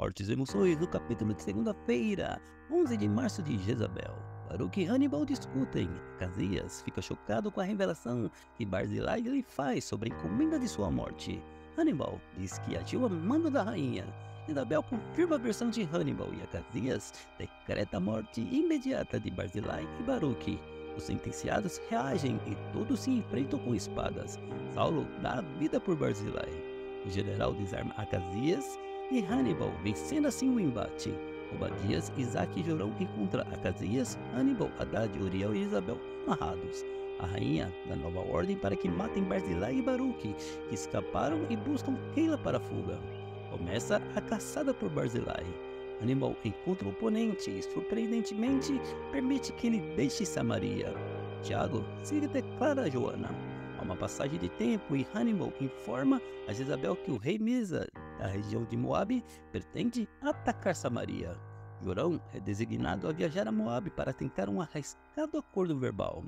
Fortes emoções no capítulo de segunda-feira, 11 de março de Jezabel. Baruch e Hannibal discutem. Casias fica chocado com a revelação que Barzillai lhe faz sobre a encomenda de sua morte. Hannibal diz que agiu a mando da rainha. Jezabel confirma a versão de Hannibal e Acasias decreta a morte imediata de Barzillai e Baruch. Os sentenciados reagem e todos se enfrentam com espadas. Saulo dá a vida por Barzillai. O general desarma Acasias e Hannibal, vencendo assim o embate. Obadias, Isaac e Jorão encontram Acasias, Hannibal, Haddad, Uriel e Isabel amarrados. A rainha dá nova ordem para que matem Barzilai e Baruque, que escaparam e buscam Keila para a fuga. Começa a caçada por Barzilai. Hannibal encontra o oponente e, surpreendentemente, permite que ele deixe Samaria. Tiago se declara a Joana. Há uma passagem de tempo e Hannibal informa a Jezabel que o rei Misa, da região de Moabe, pretende atacar Samaria. Jorão é designado a viajar a Moabe para tentar um arriscado acordo verbal.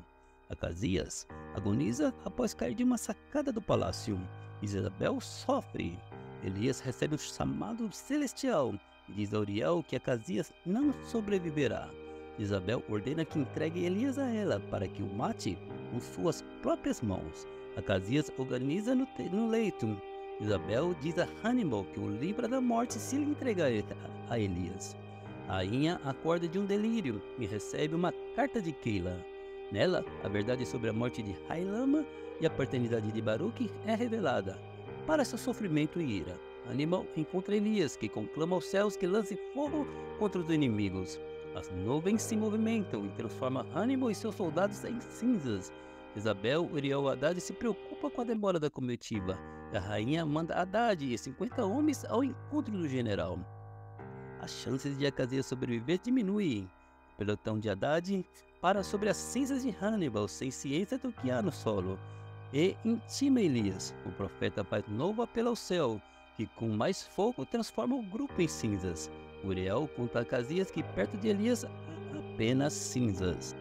Acasias agoniza após cair de uma sacada do palácio. Isabel sofre. Elias recebe um chamado celestial e diz a Uriel que Acasias não sobreviverá. Isabel ordena que entregue Elias a ela para que o mate com suas próprias mãos. Acasias organiza no, no leito. Isabel diz a Hannibal que o livra da morte se lhe entregar a Elias. A rainha acorda de um delírio e recebe uma carta de Keila. Nela, a verdade sobre a morte de Hailama e a paternidade de Baruch é revelada. Para seu sofrimento e ira, Hannibal encontra Elias, que conclama aos céus que lance fogo contra os inimigos. As nuvens se movimentam e transformam Hannibal e seus soldados em cinzas. Isabel, Uriel Haddad se preocupa com a demora da comitiva. A rainha manda Haddad e 50 homens ao encontro do general. As chances de Acasias sobreviver diminuem. O pelotão de Haddad para sobre as cinzas de Hannibal, sem ciência do que há no solo. E intima Elias, o profeta faz novo apelo ao céu, que com mais fogo transforma o grupo em cinzas. Uriel conta a Casias que perto de Elias há apenas cinzas.